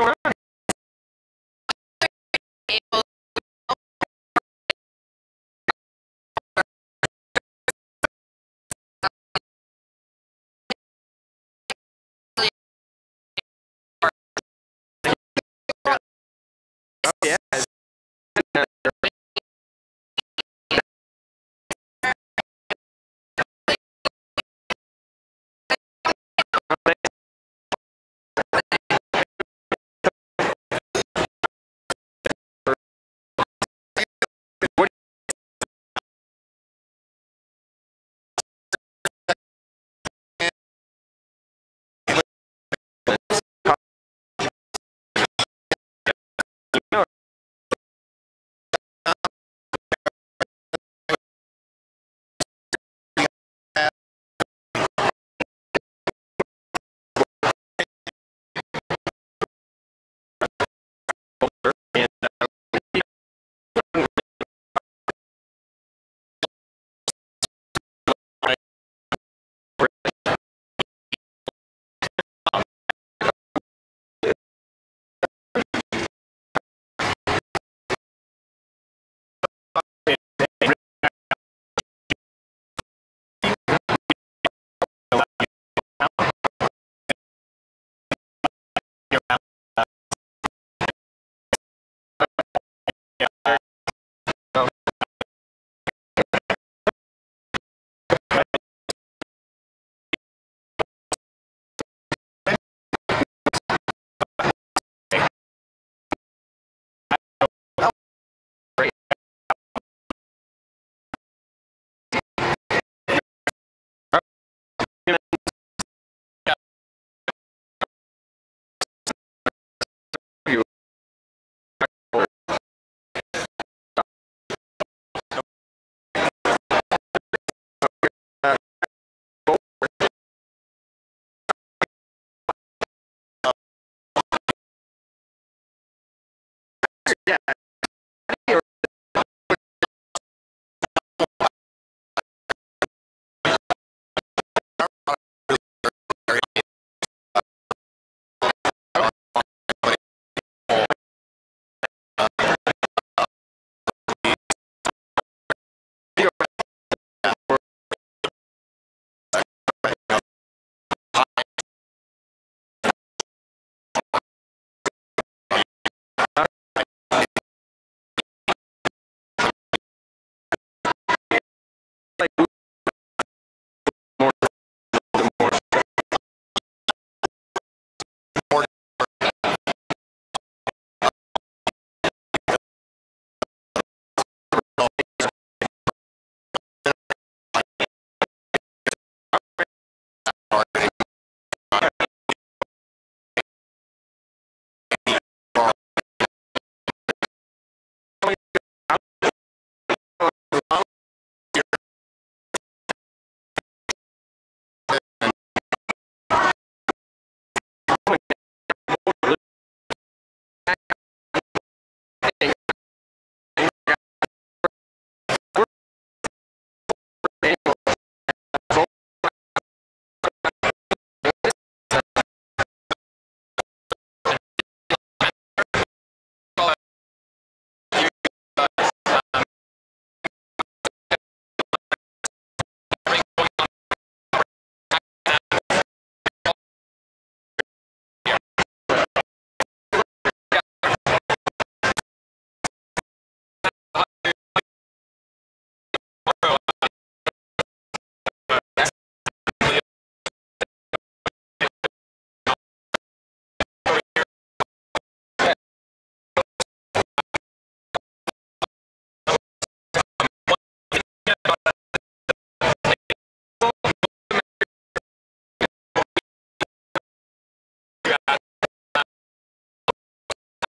Oh yeah. around Yeah.